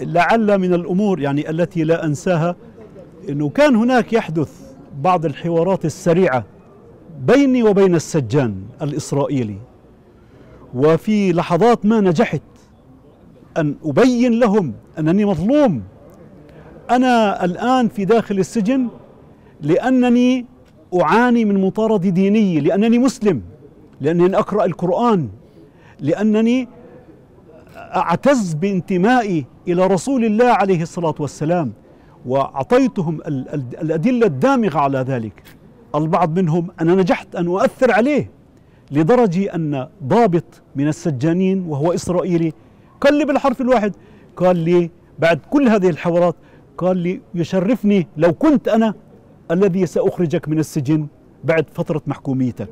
لعل من الأمور يعني التي لا أنساها إنه كان هناك يحدث بعض الحوارات السريعة بيني وبين السجان الإسرائيلي. وفي لحظات ما نجحت أن أبين لهم أنني مظلوم. أنا الآن في داخل السجن لأنني أعاني من مطارده ديني لأنني مسلم لأنني أقرأ القرآن لأنني أعتز بانتمائي إلى رسول الله عليه الصلاة والسلام وأعطيتهم الأدلة الدامغة على ذلك. البعض منهم أنا نجحت أن أؤثر عليه لدرجة أن ضابط من السجانين وهو إسرائيلي قال لي بالحرف الواحد قال لي بعد كل هذه الحوارات قال لي يشرفني لو كنت أنا الذي سأخرجك من السجن بعد فترة محكوميتك.